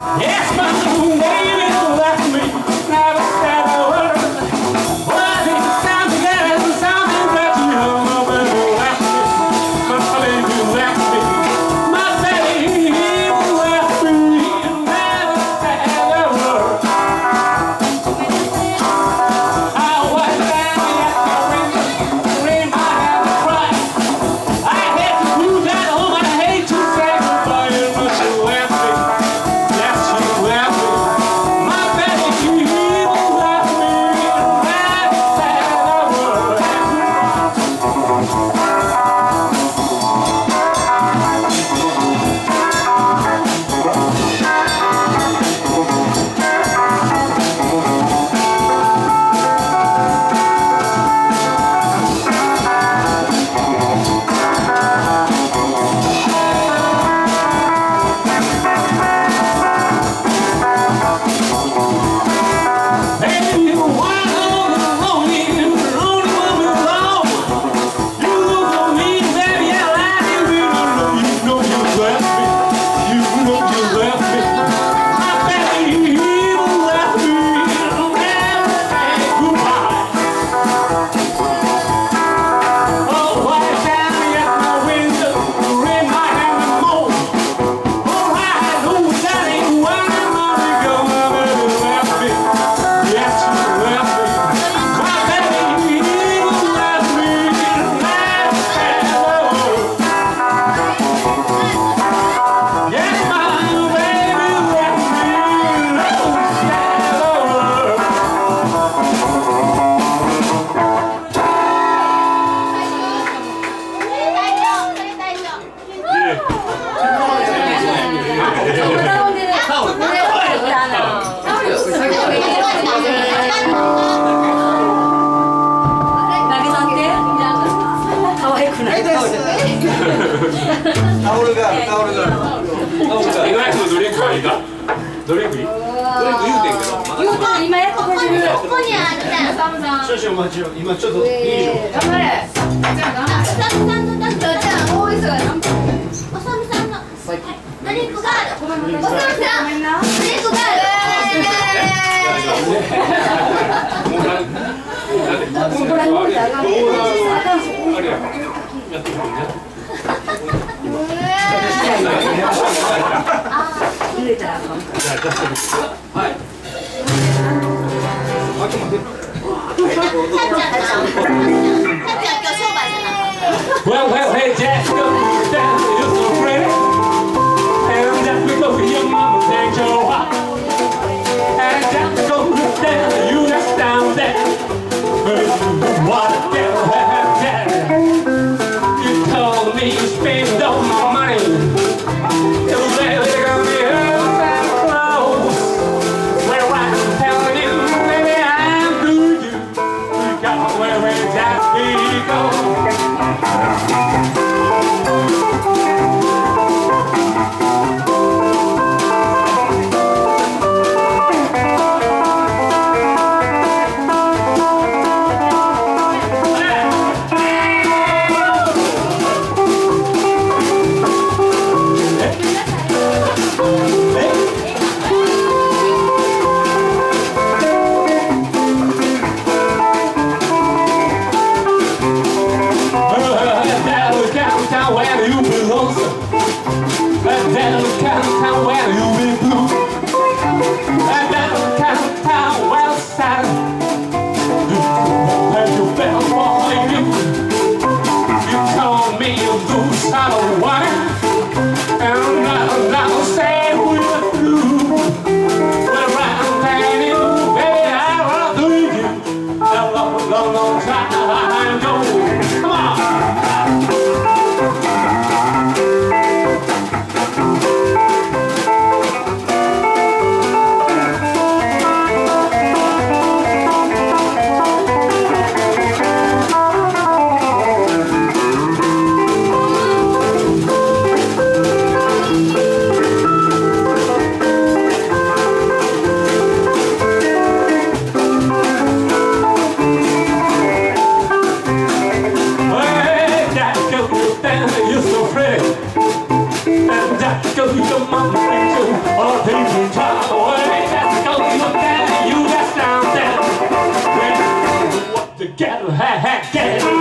Yes, Master Fool! タオルがあるタオルがある。タオルがある。意外とドリンクはいいかドリンクいい？ドリンク言うてんけど言うと今やっと始めるここにあるね。サムさん少々お待ちを今ちょっといいでしょ頑張れ。じゃあ頑張れおさんのだってじゃあ大急が何分おさむさんの。ドリンクがある。ごめんごめんおさむさん。ごめんなドリンクがあもうななんでこれ飲んであかん。あかんそこあれややってみてね入れたらあかんはいあと待ってる。たっちゃん今日商売じゃない。 Well, well, hey, Jack, go down to you so pretty. And that's because your mama takes your heart. And Jack goes down, you just down there. What a devil have Jack. I don't want hat, get it.